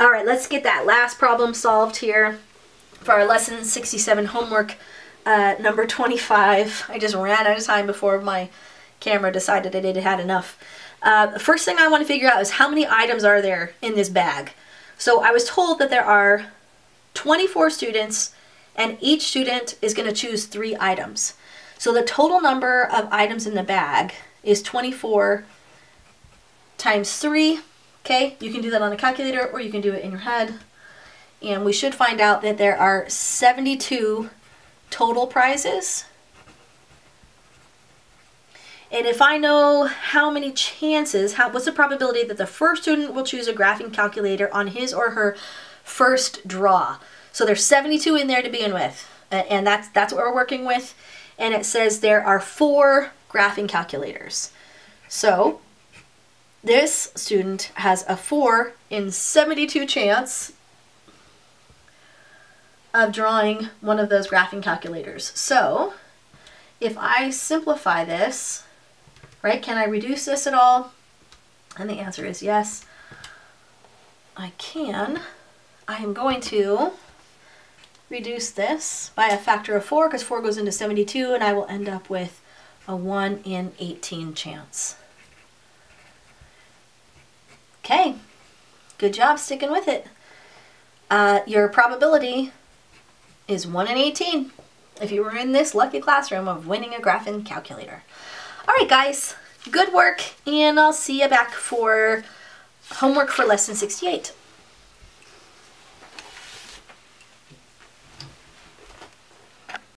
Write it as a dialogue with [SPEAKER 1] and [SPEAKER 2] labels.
[SPEAKER 1] All right, let's get that last problem solved here for our lesson 67 homework uh, number 25. I just ran out of time before my camera decided it had enough. Uh, the first thing I want to figure out is how many items are there in this bag. So I was told that there are 24 students and each student is going to choose three items. So the total number of items in the bag is 24 times 3. Okay, you can do that on a calculator or you can do it in your head. And we should find out that there are 72 total prizes. And if I know how many chances, how, what's the probability that the first student will choose a graphing calculator on his or her first draw? So there's 72 in there to begin with, and that's, that's what we're working with. And it says there are four graphing calculators. So this student has a 4 in 72 chance of drawing one of those graphing calculators. So if I simplify this, right, can I reduce this at all? And the answer is yes, I can. I am going to reduce this by a factor of 4 because 4 goes into 72 and I will end up with a 1 in 18 chance. Okay, good job sticking with it. Uh, your probability is 1 in 18 if you were in this lucky classroom of winning a graphing calculator. All right, guys, good work, and I'll see you back for homework for lesson 68.